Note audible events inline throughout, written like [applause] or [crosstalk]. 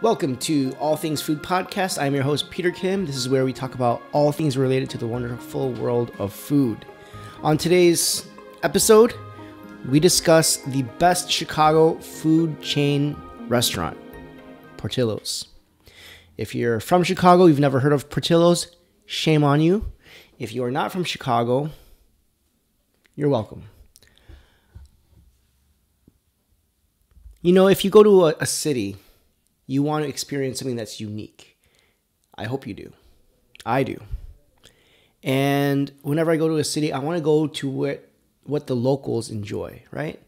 Welcome to All Things Food Podcast. I'm your host, Peter Kim. This is where we talk about all things related to the wonderful world of food. On today's episode, we discuss the best Chicago food chain restaurant, Portillo's. If you're from Chicago, you've never heard of Portillo's, shame on you. If you are not from Chicago, you're welcome. You know, if you go to a, a city, you want to experience something that's unique. I hope you do. I do. And whenever I go to a city, I want to go to what what the locals enjoy, right?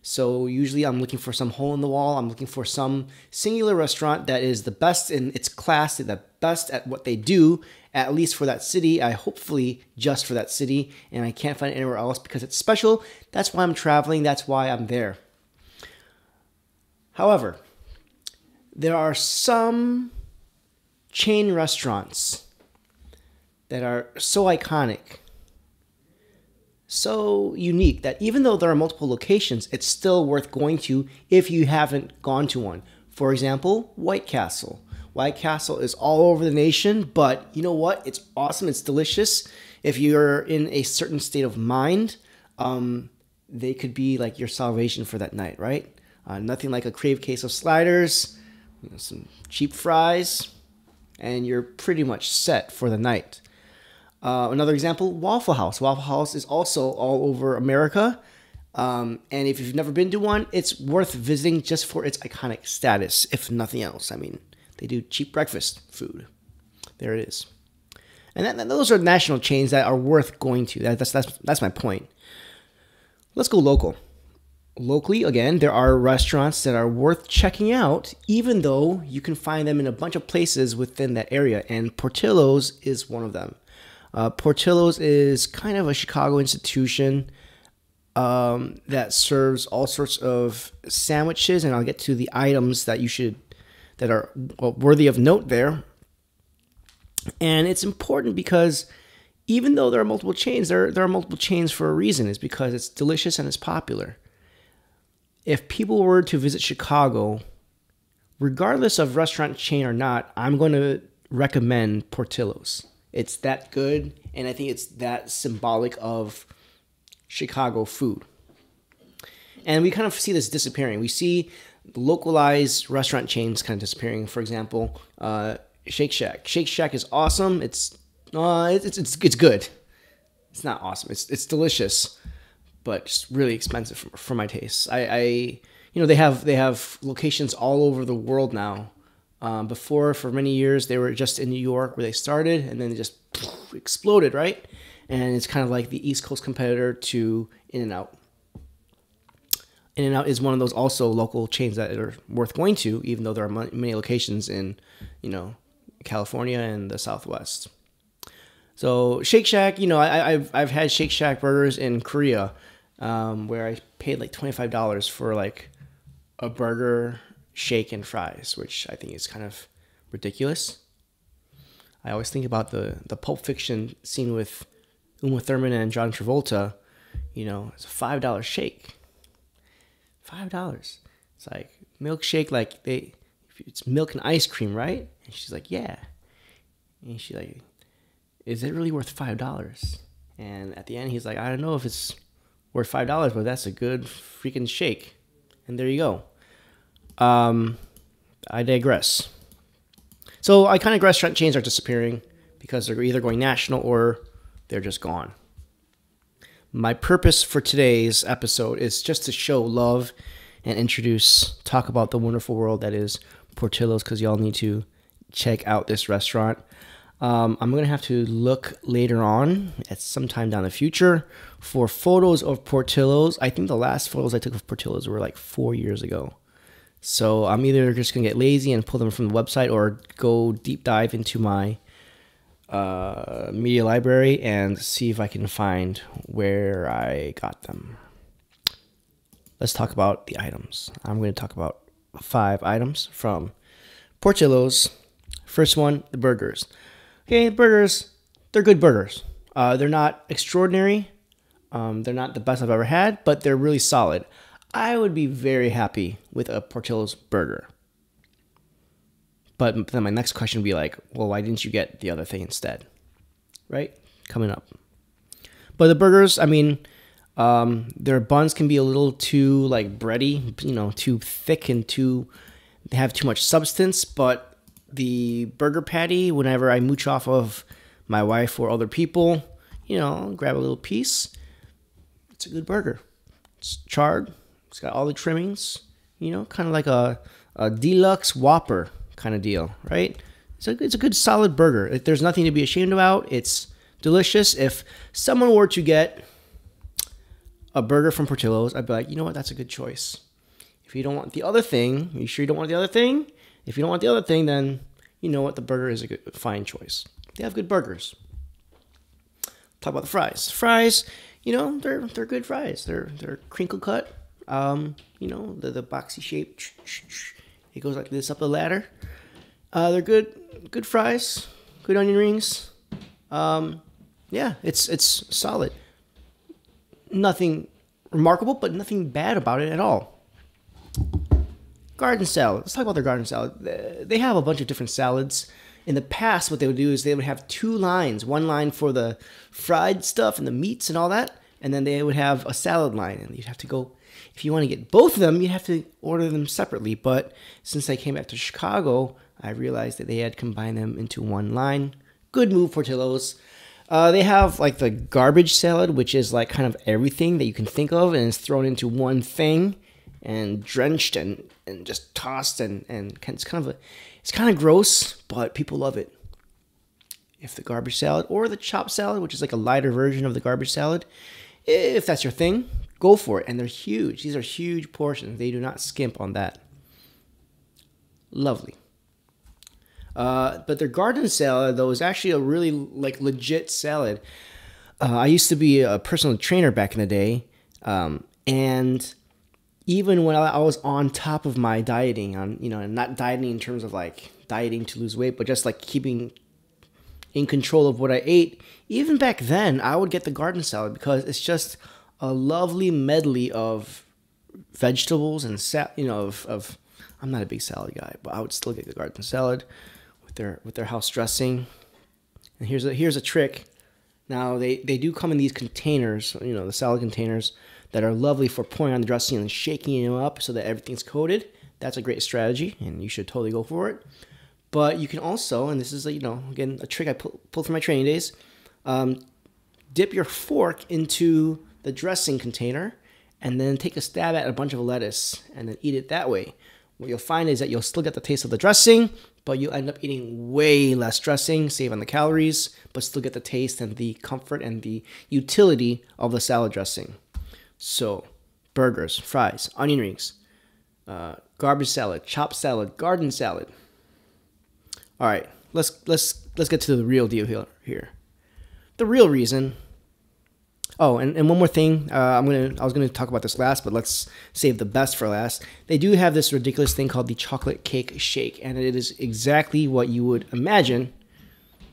So usually I'm looking for some hole in the wall. I'm looking for some singular restaurant that is the best in its class, the best at what they do, at least for that city. I hopefully just for that city, and I can't find anywhere else because it's special. That's why I'm traveling. That's why I'm there. However, there are some chain restaurants that are so iconic, so unique that even though there are multiple locations, it's still worth going to if you haven't gone to one. For example, White Castle. White Castle is all over the nation, but you know what? It's awesome. It's delicious. If you're in a certain state of mind, um, they could be like your salvation for that night, right? Uh, nothing like a crave case of sliders, you know, some cheap fries, and you're pretty much set for the night. Uh, another example, Waffle House. Waffle House is also all over America. Um, and if you've never been to one, it's worth visiting just for its iconic status, if nothing else. I mean, they do cheap breakfast food. There it is. And that, those are national chains that are worth going to. That, that's, that's, that's my point. Let's go local locally, again, there are restaurants that are worth checking out, even though you can find them in a bunch of places within that area. And Portillo's is one of them. Uh, Portillo's is kind of a Chicago institution um, that serves all sorts of sandwiches, and I'll get to the items that you should that are well, worthy of note there. And it's important because even though there are multiple chains, there there are multiple chains for a reason. Is because it's delicious and it's popular if people were to visit Chicago, regardless of restaurant chain or not, I'm going to recommend Portillo's. It's that good, and I think it's that symbolic of Chicago food. And we kind of see this disappearing. We see localized restaurant chains kind of disappearing. For example, uh, Shake Shack. Shake Shack is awesome. It's uh, it's, it's it's good. It's not awesome. It's it's delicious but just really expensive for, for my tastes. I, I, you know, they have they have locations all over the world now. Um, before, for many years, they were just in New York where they started, and then they just exploded, right? And it's kind of like the East Coast competitor to In-N-Out. In and Out is one of those also local chains that are worth going to, even though there are many locations in, you know, California and the Southwest. So Shake Shack, you know, I, have I've had Shake Shack burgers in Korea, um, where I paid like twenty five dollars for like a burger, shake, and fries, which I think is kind of ridiculous. I always think about the the Pulp Fiction scene with Uma Thurman and John Travolta. You know, it's a five dollar shake. Five dollars. It's like milkshake, like they, it's milk and ice cream, right? And she's like, yeah. And she's like, is it really worth five dollars? And at the end, he's like, I don't know if it's worth five dollars, but that's a good freaking shake. And there you go. Um, I digress. So iconic restaurant chains are disappearing because they're either going national or they're just gone. My purpose for today's episode is just to show love and introduce, talk about the wonderful world that is Portillo's because y'all need to check out this restaurant. Um, I'm going to have to look later on at some time down the future for photos of Portillo's. I think the last photos I took of Portillo's were like four years ago. So I'm either just going to get lazy and pull them from the website or go deep dive into my uh, media library and see if I can find where I got them. Let's talk about the items. I'm going to talk about five items from Portillo's. First one, the burgers. Okay, burgers, they're good burgers. Uh, they're not extraordinary. Um, they're not the best I've ever had, but they're really solid. I would be very happy with a Portillo's burger. But then my next question would be like, well, why didn't you get the other thing instead? Right? Coming up. But the burgers, I mean, um, their buns can be a little too like bready, you know, too thick and too they have too much substance. But the burger patty, whenever I mooch off of my wife or other people, you know, grab a little piece. It's a good burger. It's charred. It's got all the trimmings. You know, kind of like a, a deluxe Whopper kind of deal, right? It's a, it's a good solid burger. If there's nothing to be ashamed about, it's delicious. If someone were to get a burger from Portillo's, I'd be like, you know what, that's a good choice. If you don't want the other thing, you sure you don't want the other thing? If you don't want the other thing, then you know what, the burger is a good, fine choice. They have good burgers. Talk about the fries. Fries, you know, they're they're good fries. They're they're crinkle cut. Um, you know, the the boxy shape. It goes like this up the ladder. Uh, they're good good fries, good onion rings. Um, yeah, it's it's solid. Nothing remarkable, but nothing bad about it at all. Garden salad. Let's talk about their garden salad. They have a bunch of different salads. In the past, what they would do is they would have two lines one line for the fried stuff and the meats and all that, and then they would have a salad line, and you'd have to go. If you want to get both of them, you'd have to order them separately. But since I came back to Chicago, I realized that they had combined them into one line. Good move, Portillo's. Uh, they have like the garbage salad, which is like kind of everything that you can think of, and it's thrown into one thing and drenched and, and just tossed and, and it's kind of a, it's kind of gross, but people love it. If the garbage salad or the chopped salad, which is like a lighter version of the garbage salad, if that's your thing, go for it. And they're huge. These are huge portions. They do not skimp on that. Lovely. Uh, but their garden salad though is actually a really like legit salad. Uh, I used to be a personal trainer back in the day, um, and even when I was on top of my dieting, on you know, not dieting in terms of like dieting to lose weight, but just like keeping in control of what I ate, even back then, I would get the garden salad because it's just a lovely medley of vegetables and sal- you know of, of I'm not a big salad guy, but I would still get the garden salad with their with their house dressing. And here's a here's a trick. Now they they do come in these containers, you know, the salad containers that are lovely for pouring on the dressing and shaking them up so that everything's coated. That's a great strategy, and you should totally go for it. But you can also, and this is a, you know again a trick I pulled from my training days, um, dip your fork into the dressing container, and then take a stab at a bunch of lettuce, and then eat it that way. What you'll find is that you'll still get the taste of the dressing, but you'll end up eating way less dressing, save on the calories, but still get the taste and the comfort and the utility of the salad dressing. So, burgers, fries, onion rings, uh, garbage salad, chopped salad, garden salad. All right, let's let's let's get to the real deal here. The real reason. Oh, and, and one more thing. Uh, I'm gonna I was gonna talk about this last, but let's save the best for last. They do have this ridiculous thing called the chocolate cake shake, and it is exactly what you would imagine.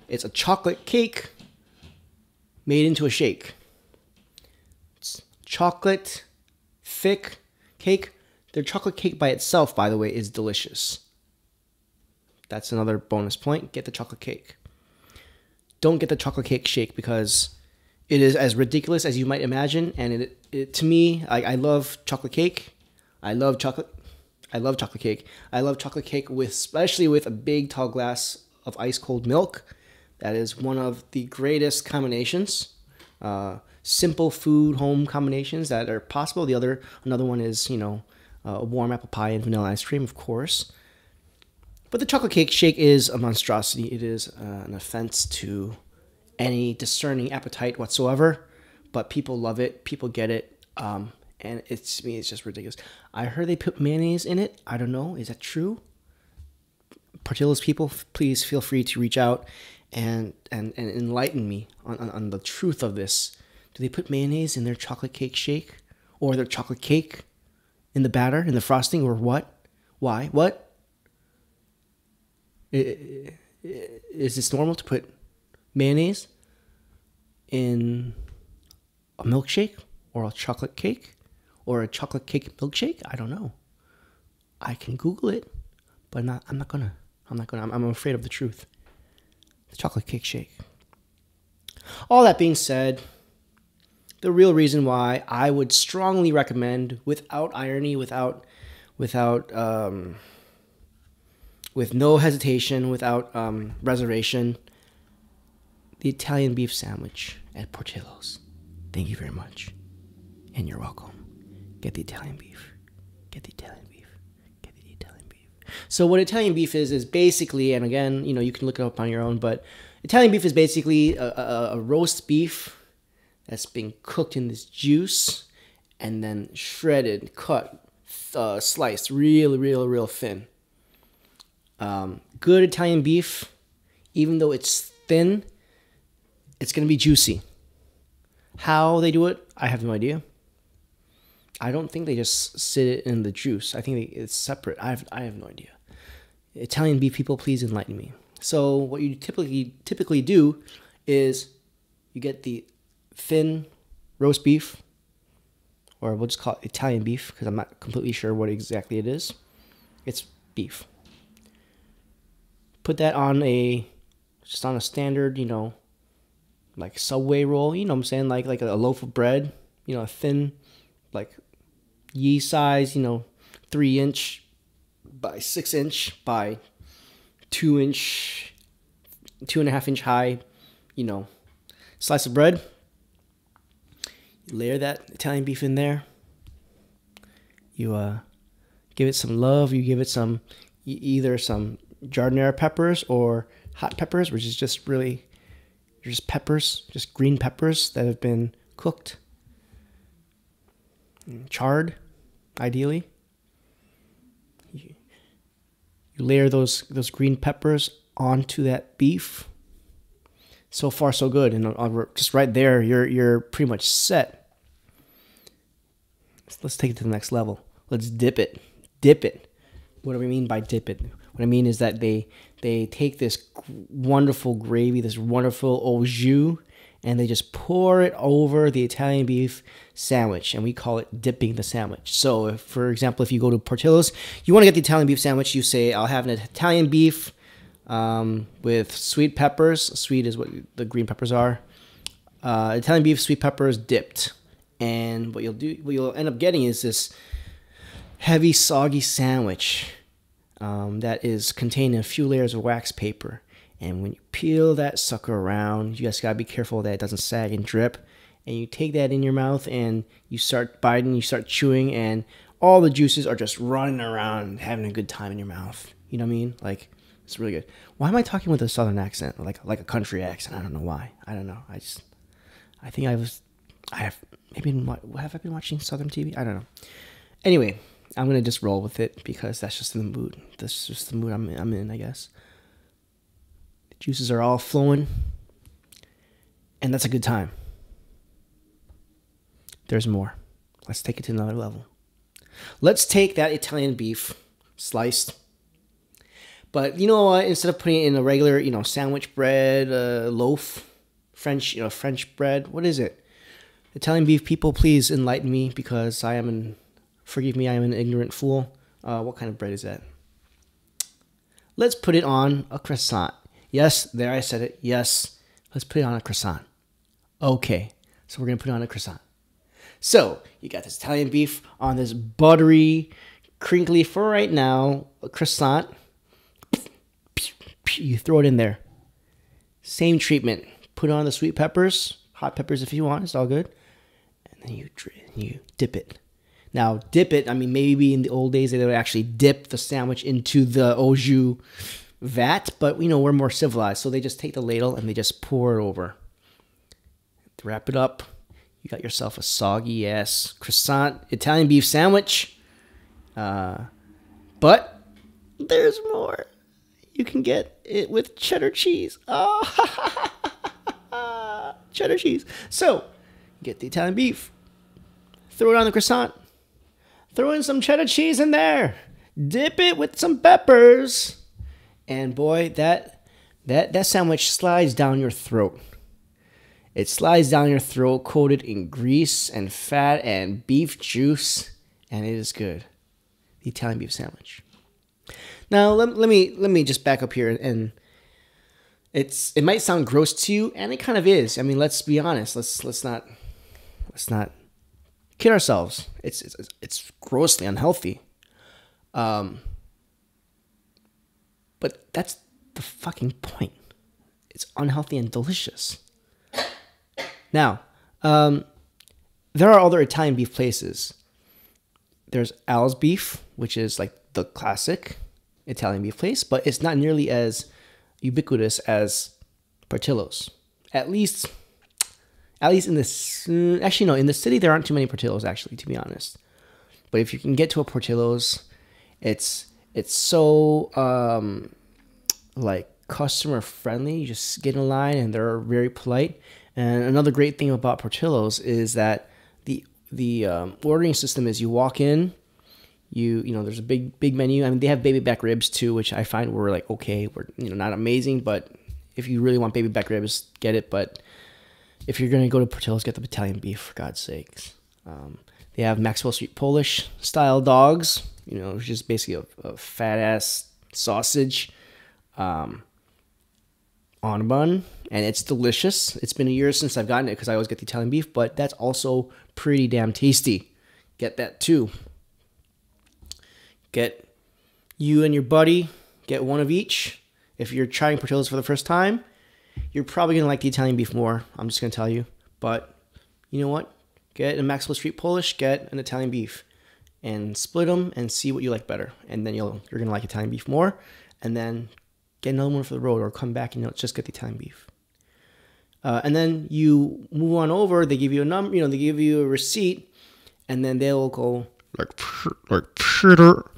It's a chocolate cake made into a shake chocolate thick cake. Their chocolate cake by itself, by the way, is delicious. That's another bonus point. Get the chocolate cake. Don't get the chocolate cake shake because it is as ridiculous as you might imagine. And it, it to me, I, I love chocolate cake. I love chocolate. I love chocolate cake. I love chocolate cake with, especially with a big tall glass of ice cold milk. That is one of the greatest combinations. Uh, simple food home combinations that are possible. The other another one is you know a warm apple pie and vanilla ice cream, of course. But the chocolate cake shake is a monstrosity. It is uh, an offense to any discerning appetite whatsoever. But people love it. People get it. Um, and it's me, it's just ridiculous. I heard they put mayonnaise in it. I don't know. Is that true? Portillo's people, please feel free to reach out and and, and enlighten me on, on, on the truth of this. Do they put mayonnaise in their chocolate cake shake or their chocolate cake in the batter, in the frosting, or what? Why? What? Is this normal to put mayonnaise in a milkshake or a chocolate cake or a chocolate cake milkshake? I don't know. I can Google it, but not. I'm not gonna. I'm not gonna. I'm, I'm afraid of the truth. The chocolate cake shake. All that being said, the real reason why I would strongly recommend, without irony, without, without, um, with no hesitation, without um, reservation, the Italian beef sandwich at Portillo's. Thank you very much, and you're welcome. Get the Italian beef. Get the Italian beef. Get the Italian beef. So what Italian beef is is basically, and again, you know, you can look it up on your own, but Italian beef is basically a, a, a roast beef that's been cooked in this juice and then shredded, cut, uh, sliced, real, real, real thin. Um, good Italian beef, even though it's thin, it's gonna be juicy. How they do it, I have no idea. I don't think they just sit it in the juice. I think it's separate. I have I have no idea. Italian beef people, please enlighten me. So what you typically typically do is you get the thin roast beef, or we'll just call it Italian beef because I'm not completely sure what exactly it is. It's beef. Put that on a just on a standard, you know, like subway roll. You know what I'm saying? Like like a loaf of bread. You know, a thin, like ye size. You know, three inch by six inch by two inch, two and a half inch high. You know, slice of bread layer that Italian beef in there. You uh, give it some love. You give it some either some giardiniera peppers or hot peppers, which is just really just peppers, just green peppers that have been cooked, charred, ideally. You, you layer those those green peppers onto that beef. So far, so good, and uh, just right there, you're you're pretty much set let's take it to the next level. Let's dip it. Dip it. What do we mean by dip it? What I mean is that they they take this wonderful gravy, this wonderful au jus, and they just pour it over the Italian beef sandwich, and we call it dipping the sandwich. So, if, for example, if you go to Portillo's, you want to get the Italian beef sandwich, you say, "I'll have an Italian beef um, with sweet peppers. Sweet is what the green peppers are. Uh, Italian beef, sweet peppers dipped." and what you'll do what you'll end up getting is this heavy soggy sandwich um, that is contained in a few layers of wax paper and when you peel that sucker around you just gotta be careful that it doesn't sag and drip and you take that in your mouth and you start biting you start chewing and all the juices are just running around having a good time in your mouth you know what i mean like it's really good why am i talking with a southern accent like like a country accent i don't know why i don't know i just i think i was i have maybe have I been watching Southern TV? I don't know. Anyway, I'm gonna just roll with it because that's just the mood. That's just the mood I'm in, I'm in, I guess. The juices are all flowing, and that's a good time. There's more. Let's take it to another level. Let's take that Italian beef sliced. But you know? Instead of putting it in a regular, you know, sandwich bread, uh, loaf, French, you know, French bread. What is it? Italian beef people, please enlighten me because I am an, forgive me, I am an ignorant fool. Uh, what kind of bread is that? Let's put it on a croissant. Yes, there I said it. Yes, let's put it on a croissant. Okay, so we're gonna put it on a croissant. So you got this Italian beef on this buttery, crinkly for right now croissant. You throw it in there. Same treatment. Put on the sweet peppers, hot peppers if you want. It's all good And then you you dip it. Now, dip it. I mean, maybe in the old days they would actually dip the sandwich into the au jus vat, but you know we're more civilized, so they just take the ladle and they just pour it over. Wrap it up. You got yourself a soggy ass croissant Italian beef sandwich. Uh, but there's more. You can get it with cheddar cheese. Oh, [laughs] cheddar cheese. So Get the Italian beef. Throw it on the croissant. Throw in some cheddar cheese in there. Dip it with some peppers. And boy, that that that sandwich slides down your throat. It slides down your throat coated in grease and fat and beef juice, and it is good. The Italian beef sandwich. Now let, let me let me just back up here and it's it might sound gross to you and it kind of is. I mean, let's be honest. Let's let's not let's not kid ourselves. It's it's, it's grossly unhealthy. Um but that's the fucking point. It's unhealthy and delicious. Now, um, there are other Italian beef places. There's Al's Beef, which is like the classic Italian beef place, but it's not nearly as ubiquitous as Portillo's. At least, at least in this, actually no, in the city there aren't too many Portillo's actually, to be honest. But if you can get to a Portillo's, it's it's so um, like customer friendly. You just get in line and they're very polite. And another great thing about Portillo's is that the the um, ordering system is you walk in, you you know there's a big big menu. I mean they have baby back ribs too, which I find were like okay, we're you know not amazing, but if you really want baby back ribs, get it. But if you're gonna go to Portillo's, get the Italian beef for God's sakes. Um, they have Maxwell Street Polish style dogs, you know, which is basically a, a fat ass sausage. Um, on a bun and it's delicious. It's been a year since I've gotten it because I always get the Italian beef, but that's also pretty damn tasty. Get that too. Get you and your buddy, get one of each. If you're trying Portillo's for the first time, you're probably gonna like the Italian beef more. I'm just gonna tell you. But you know what? Get a Maxwell Street Polish, get an Italian beef, and split them and see what you like better. And then you'll you're gonna like Italian beef more. And then get another one for the road, or come back and you know, just get the Italian beef. Uh, and then you move on over. They give you a number, you know, they give you a receipt, and then they'll go like like Peter,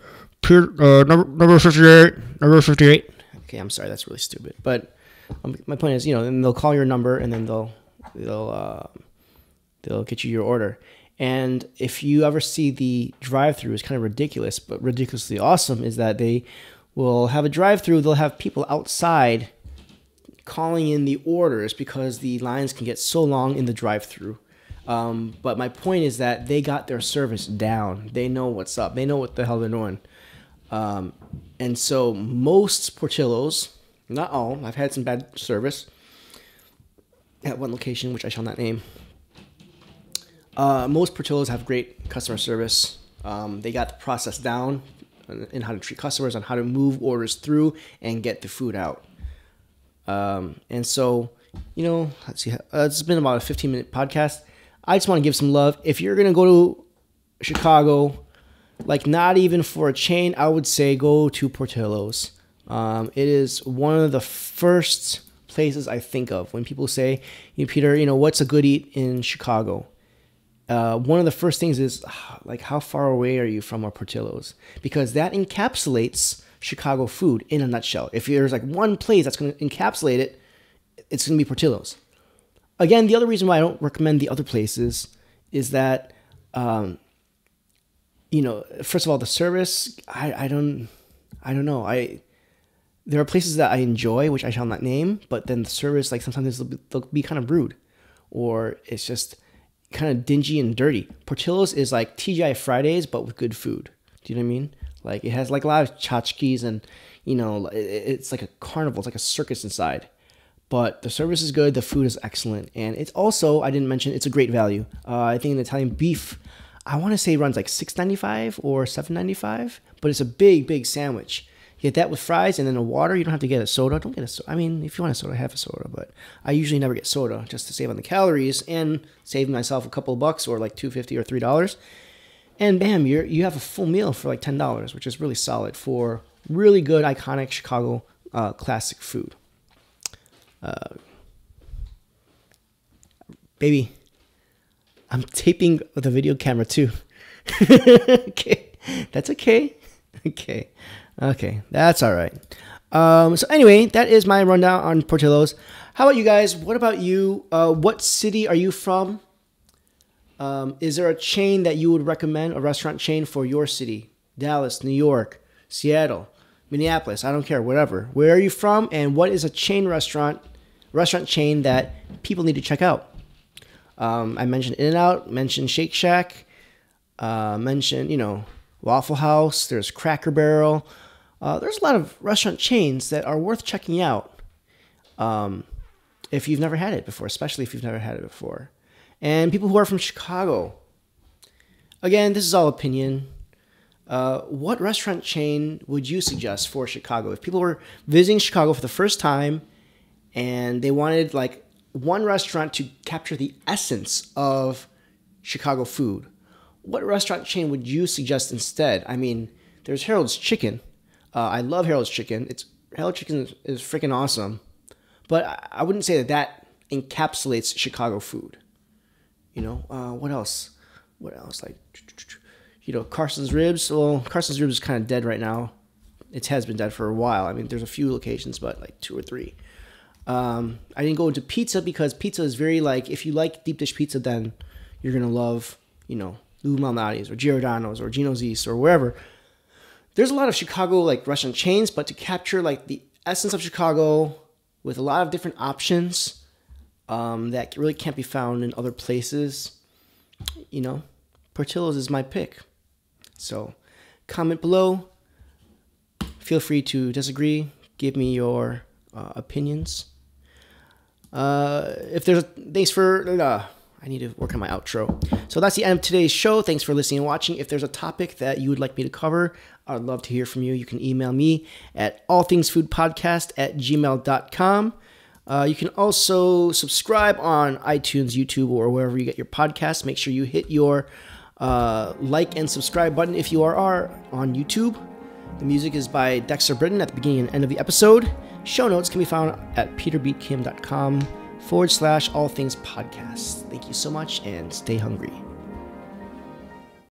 Peter, uh, number number fifty eight, number fifty eight. Okay, I'm sorry, that's really stupid. But um, my point is, you know, then they'll call your number, and then they'll they'll uh, they'll get you your order. And if you ever see the drive-through, it's kind of ridiculous, but ridiculously awesome. Is that they will have a drive-through? They'll have people outside calling in the orders because the lines can get so long in the drive-through. Um, but my point is that they got their service down. They know what's up. They know what the hell they're doing. Um, and so most Portillos, not all, I've had some bad service at one location, which I shall not name. Uh, most Portillos have great customer service. Um, they got the process down in how to treat customers, on how to move orders through and get the food out. Um, and so, you know, let's see, uh, it's been about a 15 minute podcast. I just want to give some love. If you're going to go to Chicago, like not even for a chain, I would say go to Portillo's. Um, it is one of the first places I think of when people say, you know, Peter, you know, what's a good eat in Chicago? Uh, one of the first things is [sighs] like, how far away are you from our Portillo's? Because that encapsulates Chicago food in a nutshell. If there's like one place that's going to encapsulate it, it's going to be Portillo's. Again, the other reason why I don't recommend the other places is that, um, you know, first of all, the service, I, I don't, I don't know. I, there are places that I enjoy, which I shall not name, but then the service, like sometimes they'll be, they'll be kind of rude or it's just kind of dingy and dirty. Portillo's is like TGI Fridays, but with good food. Do you know what I mean? Like it has like a lot of tchotchkes and you know it's like a carnival. It's like a circus inside. But the service is good. The food is excellent, and it's also I didn't mention it's a great value. Uh, I think an Italian beef, I want to say runs like six ninety five or seven ninety five, but it's a big big sandwich. You get that with fries and then a water. You don't have to get a soda. Don't get a soda. I mean, if you want a soda, have a soda. But I usually never get soda just to save on the calories and save myself a couple of bucks or like two fifty or three dollars and bam, you you have a full meal for like ten dollars, which is really solid for really good, iconic Chicago uh, classic food. Uh, baby, I'm taping a video camera too. [laughs] okay, that's okay. Okay, okay, that's all right. Um, so anyway, that is my rundown on Portillo's. How about you guys? What about you? Uh, what city are you from? Um, is there a chain that you would recommend, a restaurant chain for your city? Dallas, New York, Seattle, Minneapolis, I don't care, whatever. Where are you from and what is a chain restaurant, restaurant chain that people need to check out? Um, I mentioned In-N-Out, mentioned Shake Shack, uh, mentioned, you know, Waffle House, there's Cracker Barrel. uh, there's a lot of restaurant chains that are worth checking out um, if you've never had it before, especially if you've never had it before. And people who are from Chicago, again, this is all opinion. Uh, what restaurant chain would you suggest for Chicago? If people were visiting Chicago for the first time and they wanted like one restaurant to capture the essence of Chicago food, what restaurant chain would you suggest instead? I mean, there's Harold's Chicken. Uh, I love Harold's Chicken. It's Harold's Chicken is, freaking awesome, but I, I wouldn't say that that encapsulates Chicago food. You know, uh, what else? What else? Like, you know, Carson's Ribs. Well, Carson's Ribs is kind of dead right now. It has been dead for a while. I mean, there's a few locations, but like two or three. Um, I didn't go into pizza because pizza is very like if you like deep dish pizza, then you're gonna love you know Lou Malnati's or Giordano's or Gino's East or wherever. There's a lot of Chicago like restaurant chains, but to capture like the essence of Chicago with a lot of different options um, that really can't be found in other places, you know, Portillo's is my pick. So comment below. Feel free to disagree. Give me your uh, opinions. Uh, if there's thanks for uh, I need to work on my outro. So that's the end of today's show. Thanks for listening and watching. If there's a topic that you would like me to cover, I'd love to hear from you. You can email me at allthingsfoodpodcast at gmail.com. Uh, you can also subscribe on iTunes, YouTube, or wherever you get your podcasts. Make sure you hit your uh, like and subscribe button if you are, are on YouTube. The music is by Dexter Britain at the beginning and end of the episode. Show notes can be found at peterbkim.com forward slash all things podcast. Thank you so much and stay hungry.